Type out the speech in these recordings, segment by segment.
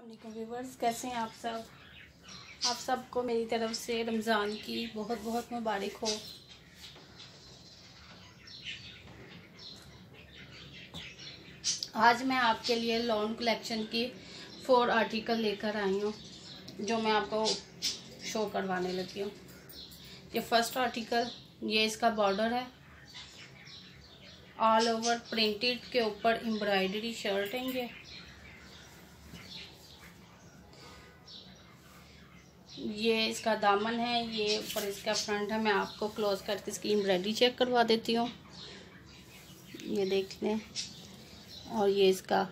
अल्लाम viewers कैसे हैं आप सब? आप सबको मेरी तरफ़ से रमज़ान की बहुत बहुत मुबारक हो। आज मैं आपके लिए लॉन कलेक्शन की फोर आर्टिकल लेकर आई हूँ, जो मैं आपको शो करवाने लगी हूँ। ये फ़र्स्ट आर्टिकल ये इसका बॉर्डर है। ऑल ओवर प्रिंटेड के ऊपर एम्ब्रॉयडरी शर्ट है ये। ये इसका दामन है, ये ऊपर इसका फ्रंट है, मैं आपको क्लोज करके इसकी एम्ब्रॉयडरी चेक करवा देती हूँ। ये देख लें। और ये इसका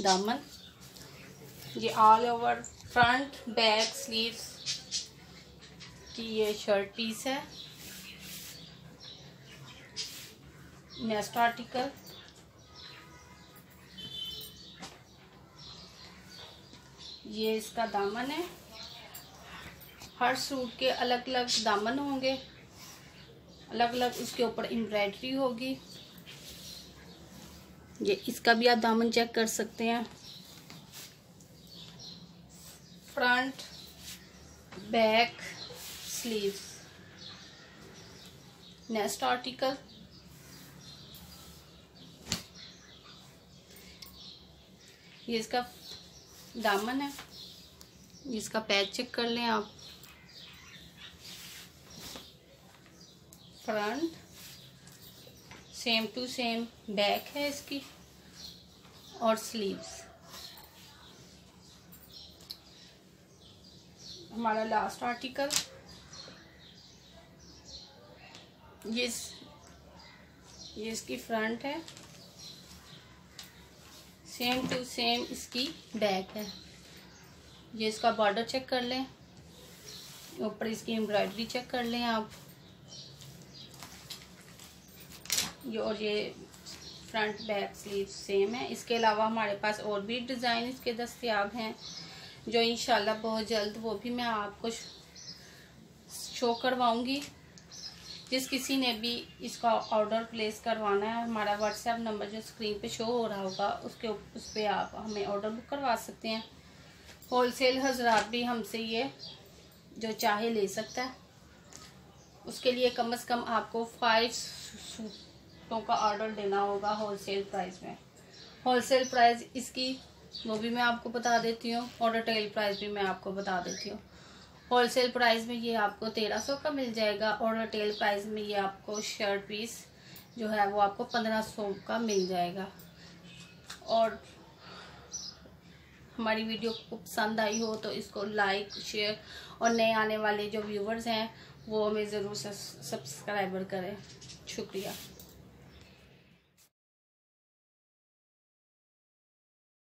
दामन। ये all over front back sleeves की ये शर्ट पीस है। नेक्स्ट आर्टिकल ये इसका दामन है। हर सूट के अलग अलग दामन होंगे। अलग अलग उसके ऊपर एम्ब्रॉयडरी होगी। ये इसका भी आप दामन चेक कर सकते हैं। Front, back, sleeves. Next article. ये इसका दामन है। इसका पैच चेक कर लें आप। Front same to same back है इसकी, और स्लीव्स हमारा लास्ट आर्टिकल ये ये इसकी फ्रंट है। सेम टू सेम इसकी बैक है। ये इसका बॉर्डर चेक कर लें। ऊपर इसकी एम्ब्रॉयडरी चेक कर लें आप। ये और ये फ्रंट बैक स्लीव सेम है। इसके अलावा हमारे पास और भी डिज़ाइन इसके दस्तियाब हैं, जो इंशाल्लाह बहुत जल्द वो भी मैं आपको शो करवाऊँगी। जिस किसी ने भी इसका ऑर्डर प्लेस करवाना है, हमारा व्हाट्सएप नंबर जो स्क्रीन पे शो हो रहा होगा, उसके उस पर आप हमें ऑर्डर बुक करवा सकते हैं। होलसेल हजरात भी हमसे ये, जो चाहे ले सकता है। उसके लिए कम से कम आपको फाइव सूटों का ऑर्डर देना होगा होलसेल प्राइस में। होलसेल प्राइस इसकी वो भी मैं आपको बता देती हूँ और रिटेल प्राइस भी मैं आपको बता देती हूँ। होलसेल प्राइस में ये आपको तेरह सौ का मिल जाएगा और रिटेल प्राइस में ये आपको शर्ट पीस जो है वो आपको पंद्रह सौ का मिल जाएगा। और हमारी वीडियो को पसंद आई हो तो इसको लाइक शेयर और नए आने वाले जो व्यूवर्स हैं वो हमें ज़रूर सब्सक्राइबर करें। शुक्रिया।